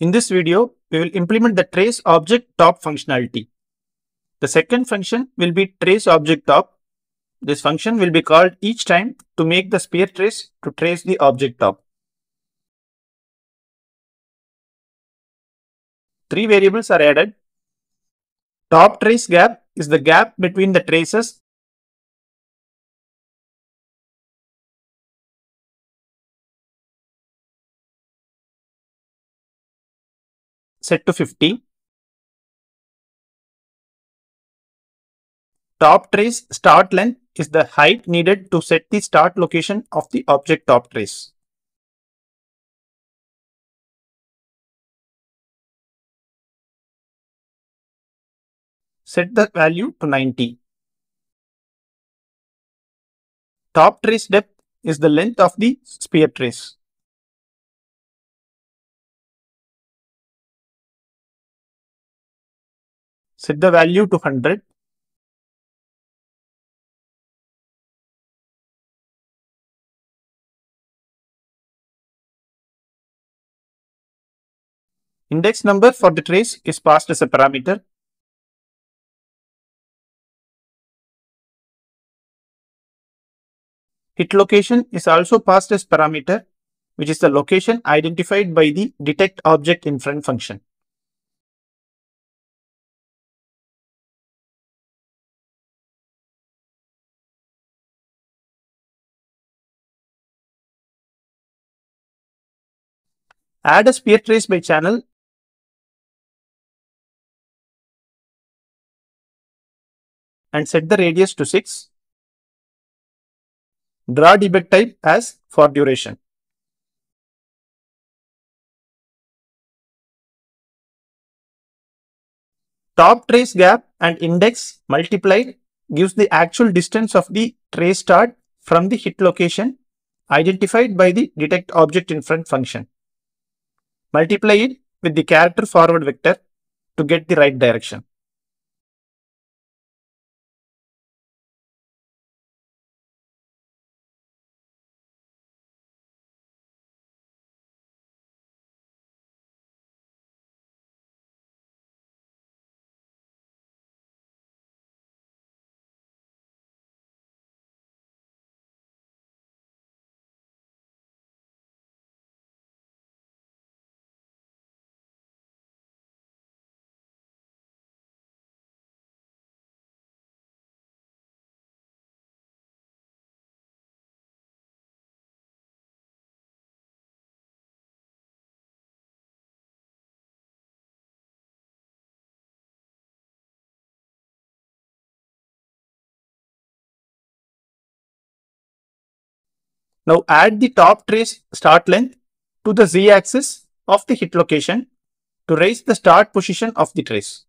In this video, we will implement the trace object top functionality. The second function will be trace object top. This function will be called each time to make the sphere trace to trace the object top. Three variables are added. Top trace gap is the gap between the traces set to 50. Top trace start length is the height needed to set the start location of the object top trace. Set the value to 90. Top trace depth is the length of the sphere trace. Set the value to 100. Index number for the trace is passed as a parameter. Hit location is also passed as parameter, which is the location identified by the detect object in front function. Add a sphere trace by channel and set the radius to 6. Draw debug type as for duration. Top trace gap and index multiplied gives the actual distance of the trace start from the hit location identified by the detect object in front function. Multiply it with the character forward vector to get the right direction. Now add the top trace start length to the z-axis of the hit location to raise the start position of the trace.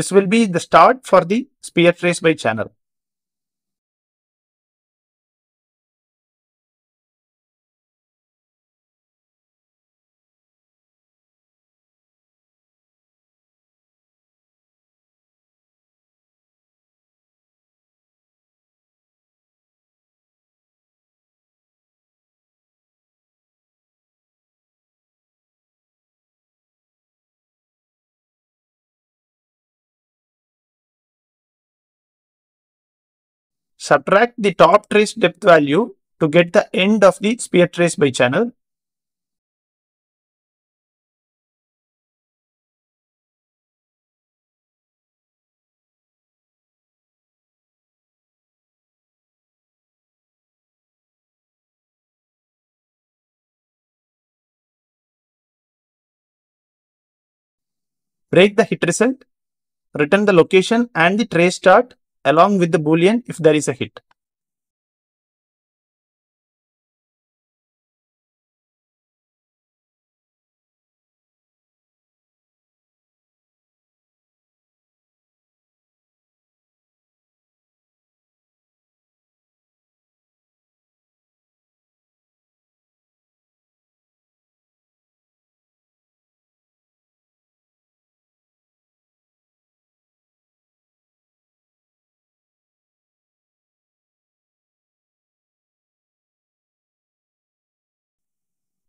This will be the start for the sphere trace by channel. Subtract the top trace depth value to get the end of the sphere trace by channel. Break the hit result, return the location and the trace start along with the boolean if there is a hit.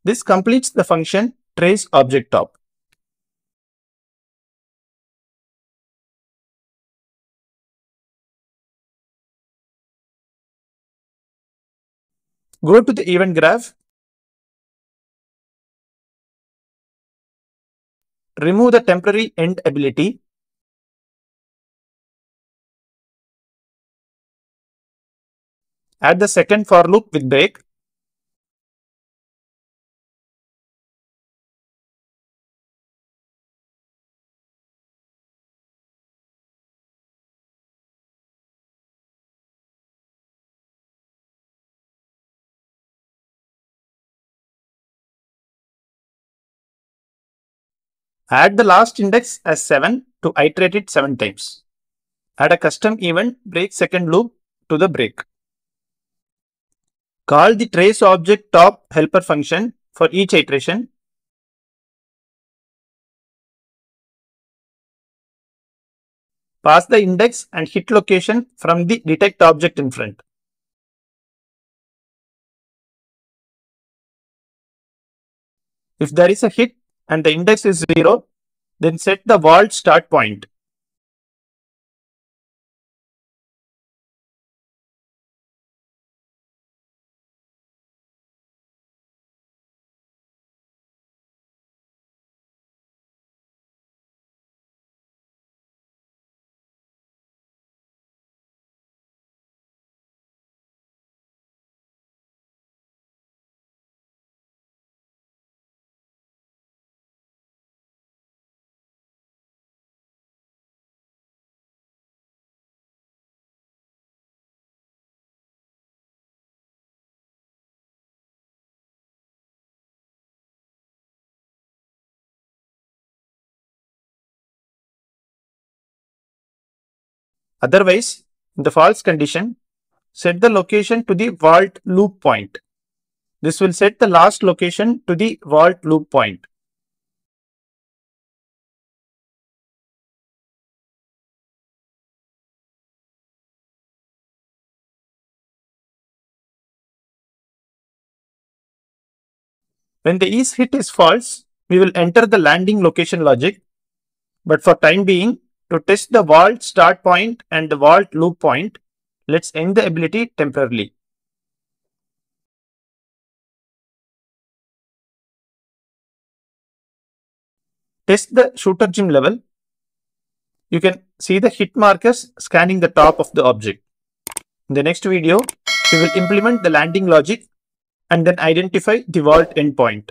This completes the function trace object top. Go to the event graph. Remove the temporary end ability. Add the second for loop with break. Add the last index as 7 to iterate it 7 times. Add a custom event break second loop to the break. Call the trace object top helper function for each iteration. Pass the index and hit location from the detect object in front. If there is a hit, and the index is 0, then set the vault start point. Otherwise, in the false condition, set the location to the vault loop point. This will set the last location to the vault loop point. When the is hit is false, we will enter the landing location logic. But for time being, to test the vault start point and the vault loop point, let's end the ability temporarily. Test the shooter gym level. You can see the hit markers scanning the top of the object. In the next video, we will implement the landing logic and then identify the vault endpoint.